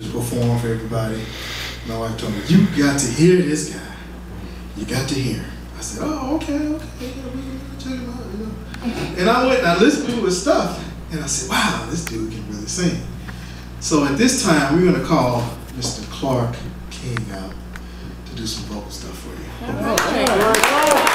Just perform for everybody. My wife told me, you got to hear this guy. You got to hear. I said, oh, okay, okay, yeah, we can check him out, you know. And I went and I listened to his stuff, and I said, wow, this dude can really sing. So at this time, we're gonna call Mr. Clark King out to do some vocal stuff for you. Oh, okay.